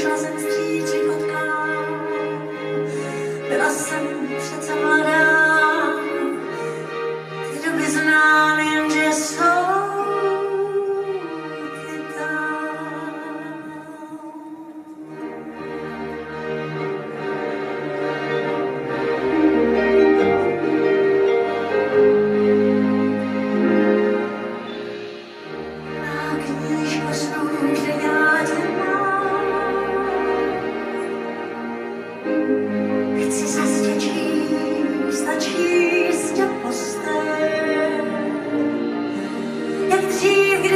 šla jsem vstříc lichotkám. Byla jsem přece mladá, ty doby znám, jsou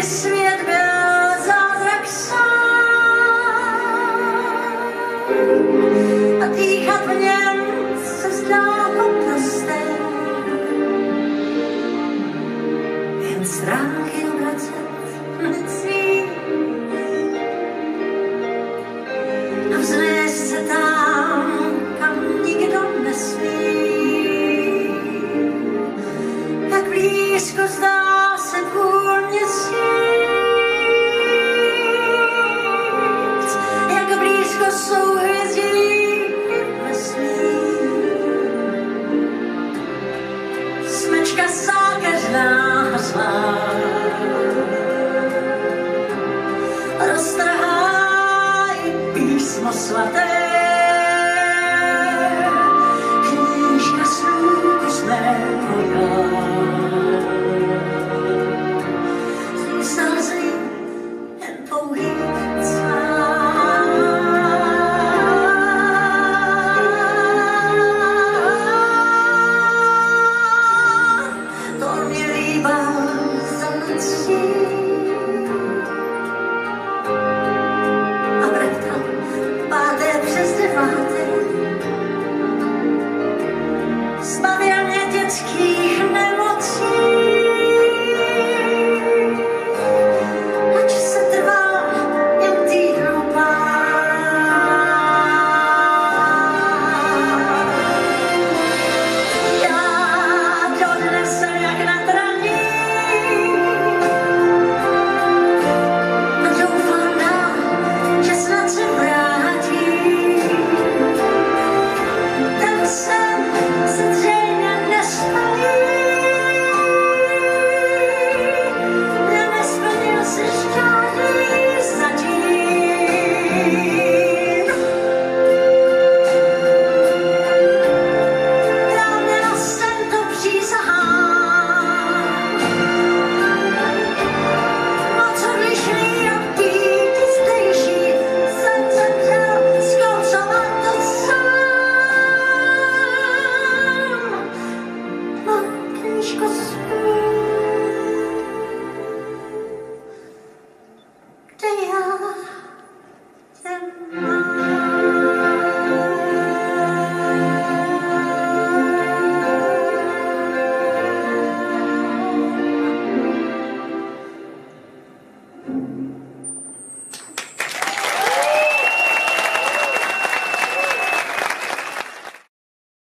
svět byl zázrak sám. A dýchat v něm se zdálo prosté. Jen stránky Roztrhaj písmo svaté.